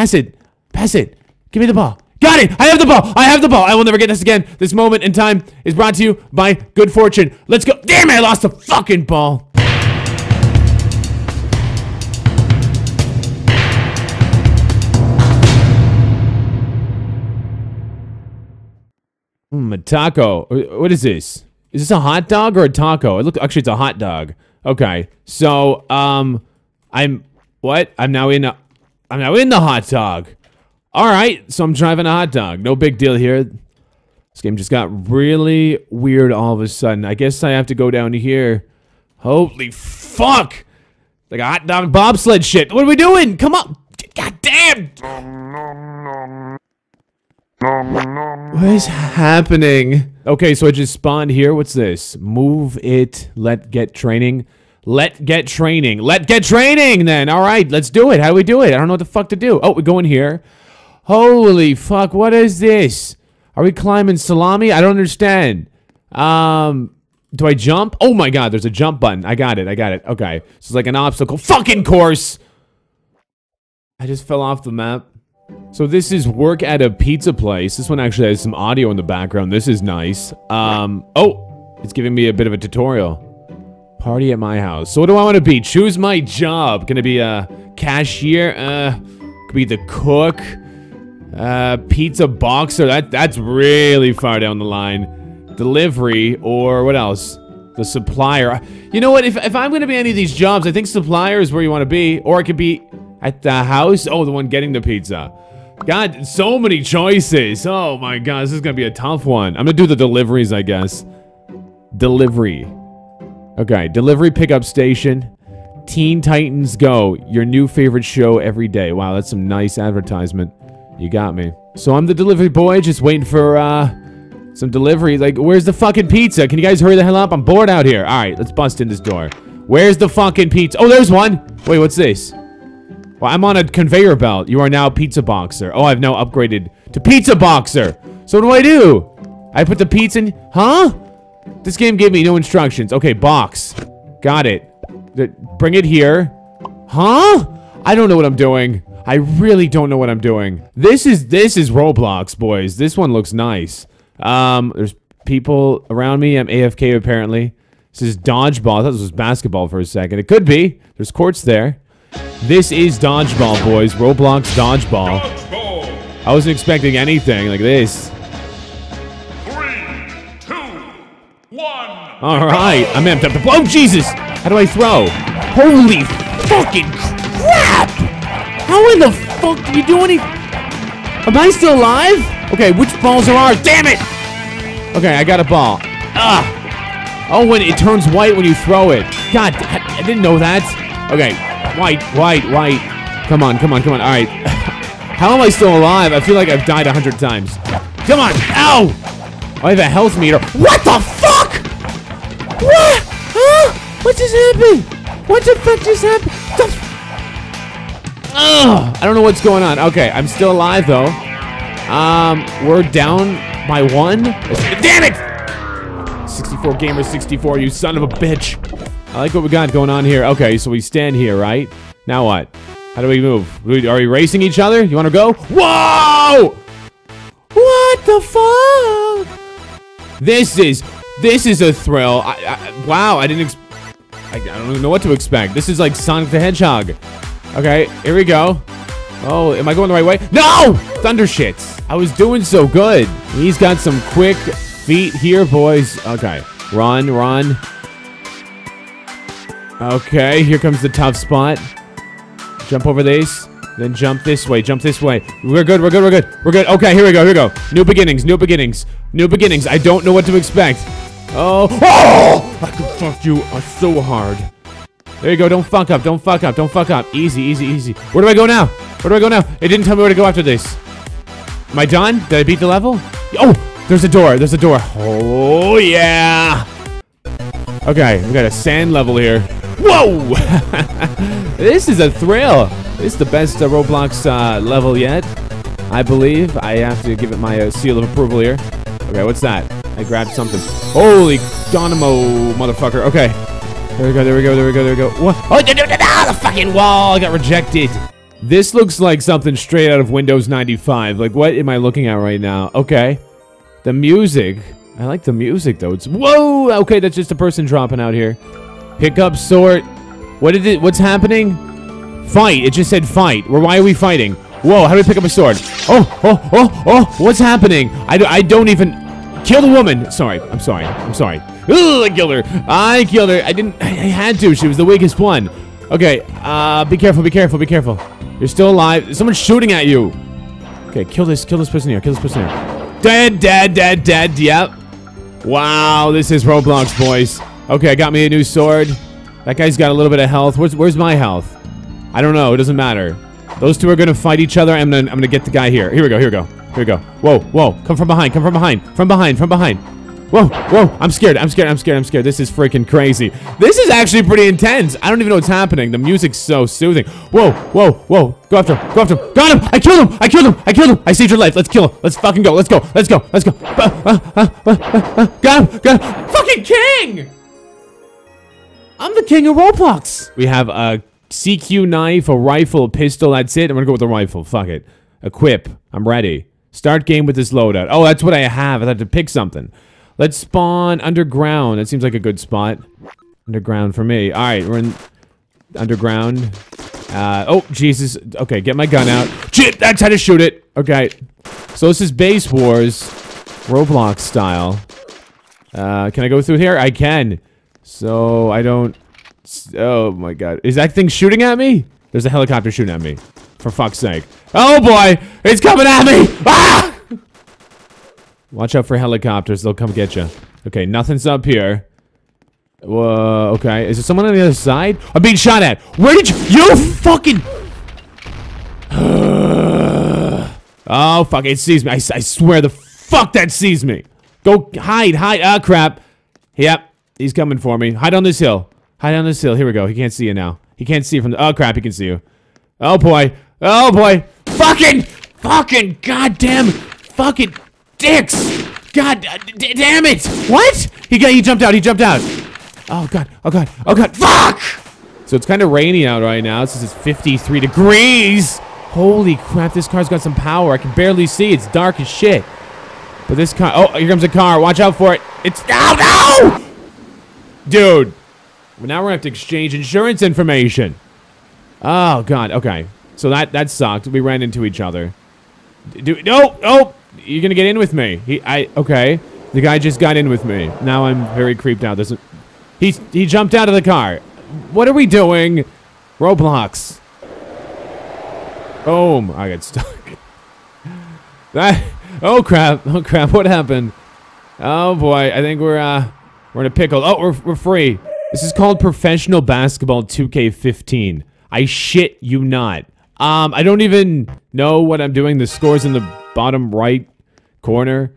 Pass it. Pass it. Give me the ball. Got it! I have the ball! I have the ball! I will never get this again. This moment in time is brought to you by good fortune. Let's go. Damn it, I lost the fucking ball. Mm, a taco. What is this? Is this a hot dog or a taco? It look actually it's a hot dog. Okay. So, um I'm what? I'm now in a I'm now in the hot dog. All right. So I'm driving a hot dog. No big deal here. This game just got really weird all of a sudden. I guess I have to go down here. Holy fuck! Like a hot dog bobsled shit. What are we doing? Come on. God damn. What is happening? Okay, so I just spawned here. What's this? Move it. Let get training. Let get training. Let get training then. All right, let's do it. How do we do it? I don't know what the fuck to do. Oh, we go in here. Holy fuck, what is this? Are we climbing salami? I don't understand. Um, do I jump? Oh my god, there's a jump button. I got it, I got it. Okay, so it's like an obstacle. Fucking course! I just fell off the map. So this is work at a pizza place. This one actually has some audio in the background. This is nice. Um, oh, it's giving me a bit of a tutorial. Party at my house. So what do I want to be? Choose my job. Gonna be a cashier? Uh, could be the cook. Uh, pizza boxer. That that's really far down the line. Delivery or what else? The supplier. You know what? If if I'm gonna be any of these jobs, I think supplier is where you want to be, or it could be at the house. Oh, the one getting the pizza. God, so many choices. Oh my god, this is gonna be a tough one. I'm gonna do the deliveries, I guess. Delivery. Okay, delivery pickup station. Teen Titans Go, your new favorite show every day. Wow, that's some nice advertisement. You got me. So I'm the delivery boy, just waiting for, uh, some delivery. Like, where's the fucking pizza? Can you guys hurry the hell up? I'm bored out here. All right, let's bust in this door. Where's the fucking pizza? Oh, there's one. Wait, what's this? Well, I'm on a conveyor belt. You are now pizza boxer. Oh, I've now upgraded to pizza boxer. So what do I do? I put the pizza in. Huh? This game gave me no instructions. Okay, box. Got it. Bring it here. Huh? I don't know what I'm doing. I really don't know what I'm doing. This is this is Roblox, boys. This one looks nice. Um, there's people around me. I'm AFK apparently. This is dodgeball. I thought this was basketball for a second. It could be. There's courts there. This is dodgeball, boys. Roblox dodgeball. dodgeball. I wasn't expecting anything like this. All right, I'm amped up. Oh Jesus! How do I throw? Holy fucking crap! How in the fuck do you do any? Am I still alive? Okay, which balls are ours? Damn it! Okay, I got a ball. Ah! Oh, when it turns white when you throw it. God, I didn't know that. Okay, white, white, white. Come on, come on, come on. All right. How am I still alive? I feel like I've died a hundred times. Come on! Ow! I have a health meter. What the? What? Huh? What just happened? What the fuck just happened? Ugh, I don't know what's going on. Okay, I'm still alive though. Um, we're down by one. Damn it! 64 gamer 64, you son of a bitch. I like what we got going on here. Okay, so we stand here, right? Now what? How do we move? Are we racing each other? You want to go? Whoa! What the fuck? This is this is a thrill. I, I, wow, I didn't. I, I don't even know what to expect. This is like Sonic the Hedgehog. Okay, here we go. Oh, am I going the right way? No! Thunder shits. I was doing so good. He's got some quick feet here, boys. Okay. Run, run. Okay, here comes the tough spot. Jump over these. Then jump this way. Jump this way. We're good. We're good. We're good. We're good. Okay, here we go. Here we go. New beginnings. New beginnings. New beginnings. I don't know what to expect. Oh. Oh! I can fuck you uh, so hard. There you go. Don't fuck up. Don't fuck up. Don't fuck up. Easy, easy, easy. Where do I go now? Where do I go now? It didn't tell me where to go after this. Am I done? Did I beat the level? Oh, there's a door. There's a door. Oh, yeah. Okay, we got a sand level here. Whoa! this is a thrill. This is the best uh, Roblox uh, level yet. I believe. I have to give it my uh, seal of approval here. Okay, what's that? I grabbed something. Holy Dynamo, motherfucker. Okay. There we go, there we go, there we go, there we go. What? Oh, no, no, no, no, the fucking wall I got rejected. This looks like something straight out of Windows 95. Like, what am I looking at right now? Okay. The music. I like the music, though. It's... Whoa! Okay, that's just a person dropping out here. Pick up sword. What did it... What's happening? Fight. It just said fight. Well, why are we fighting? Whoa, how do we pick up a sword? Oh, oh, oh, oh, what's happening? I, I don't even... Kill the woman. Sorry, I'm sorry. I'm sorry. Ugh, I killed her. I killed her. I didn't... I, had to. She was the weakest one. Okay, uh, be careful, be careful, be careful. You're still alive. Someone's shooting at you. Okay, kill this, kill this person here, kill this person here. Dead, dead, dead, dead, yep. Wow, this is Roblox, boys. Okay, I got me a new sword. That guy's got a little bit of health. Where's, where's my health? I don't know, it doesn't matter. Those two are gonna fight each other. I'm gonna, I'm gonna get the guy here. Here we go, here we go. Here we go. Whoa, whoa, come from behind, come from behind, from behind, from behind. Whoa, whoa, I'm scared, I'm scared, I'm scared, I'm scared. This is freaking crazy. This is actually pretty intense. I don't even know what's happening. The music's so soothing. Whoa, whoa, whoa. Go after him, go after him. Got him! I killed him! I killed him! I killed him! I saved your life. Let's kill him. Let's fucking go. Let's go. Let's go. Let's go. Uh, uh, uh, uh, uh, got him! Got him! Fucking king! I'm the king of Roblox. We have a CQ knife, a rifle, a pistol. That's it. I'm gonna go with the rifle. Fuck it. Equip. I'm ready. Start game with this loadout. Oh, that's what I have. I had to pick something. Let's spawn underground. That seems like a good spot. Underground for me. All right, we're in underground. Uh, oh, Jesus. Okay, get my gun out. Shit, that's how to shoot it. Okay. So this is Base Wars, Roblox style. Uh, can I go through here? I can. So I don't... Oh my god. Is that thing shooting at me? There's a helicopter shooting at me. For fuck's sake. Oh boy! It's coming at me! Ah! Watch out for helicopters. They'll come get you. Okay, nothing's up here. Whoa, okay. Is there someone on the other side? I'm being shot at. Where did you... You fucking... oh, fuck. It sees me. I, I swear the fuck that sees me. Go hide, hide. Ah, crap. Yep. He's coming for me. Hide on this hill. Hide on this hill. Here we go. He can't see you now. He can't see you from the... Oh, crap. He can see you. Oh, boy. Oh, boy. Fucking... Fucking goddamn... Fucking dicks! God uh, damn it! What? He got he jumped out, he jumped out. Oh god, oh god, oh god, fuck! So it's kind of rainy out right now. since it's 53 degrees. Holy crap, this car's got some power. I can barely see. It's dark as shit. But this car, oh, here comes a car. Watch out for it. It's, oh no! Dude. Well, now we're gonna have to exchange insurance information. Oh god, okay. So that, that sucked. We ran into each other. Do, no, no, you're gonna get in with me. He, I, okay. The guy just got in with me. Now I'm very creeped out. Doesn't, he, he jumped out of the car. What are we doing? Roblox. Boom. I got stuck. That, oh crap. Oh crap. What happened? Oh boy. I think we're, uh, we're in a pickle. Oh, we're, we're free. This is called Professional Basketball 2K15. I shit you not. Um, I don't even know what I'm doing. The score's in the bottom right corner.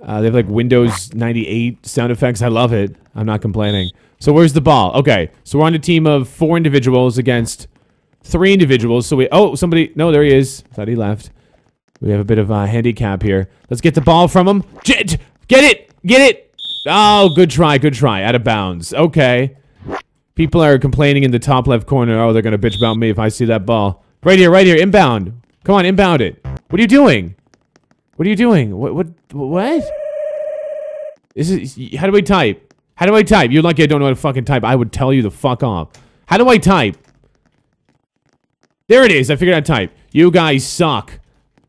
Uh, they have like Windows 98 sound effects. I love it. I'm not complaining. So where's the ball? Okay, so we're on a team of four individuals against three individuals. So we, oh, somebody, no, there he is. Thought he left. We have a bit of a handicap here. Let's get the ball from him. Get, it, get it. Oh, good try, good try. Out of bounds. Okay. People are complaining in the top left corner. Oh, they're going to bitch about me if I see that ball. Right here, right here, inbound. Come on, inbound it. What are you doing? What are you doing? What, what, what? Is it, how do I type? How do I type? You're lucky I don't know how to fucking type. I would tell you the fuck off. How do I type? There it is. I figured out type. You guys suck.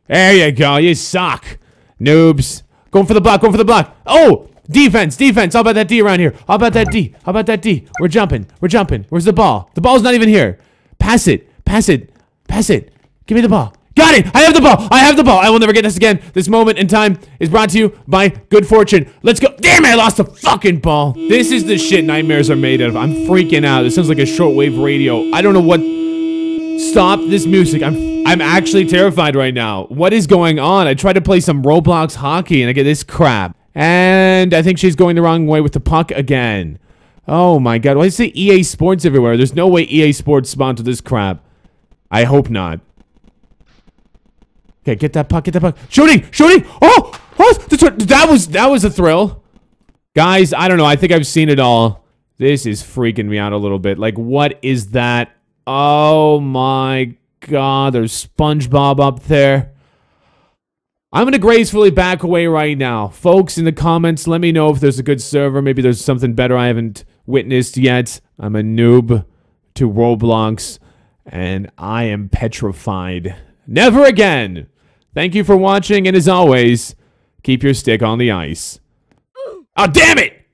There you go. You suck. Noobs. Going for the block. Going for the block. Oh! Defense. Defense. How about that D around here? How about that D? How about that D? We're jumping. We're jumping. Where's the ball? The ball's not even here. Pass it. Pass it. Pass it. Give me the ball. Got it! I have the ball! I have the ball! I will never get this again. This moment in time is brought to you by good fortune. Let's go. Damn it, I lost the fucking ball. This is the shit nightmares are made of. I'm freaking out. This sounds like a shortwave radio. I don't know what... Stop this music. I'm I'm actually terrified right now. What is going on? I tried to play some Roblox hockey and I get this crap. And I think she's going the wrong way with the puck again. Oh my god. Why is it EA Sports everywhere? There's no way EA Sports sponsored this crap. I hope not. Okay, get that puck, get that puck. Shooting! Shooting! Oh! oh that was that was a thrill. Guys, I don't know. I think I've seen it all. This is freaking me out a little bit. Like, what is that? Oh my god, there's SpongeBob up there. I'm going to gracefully back away right now. Folks, in the comments, let me know if there's a good server. Maybe there's something better I haven't witnessed yet. I'm a noob to Roblox, and I am petrified. Never again! Thank you for watching, and as always, keep your stick on the ice. Oh, damn it!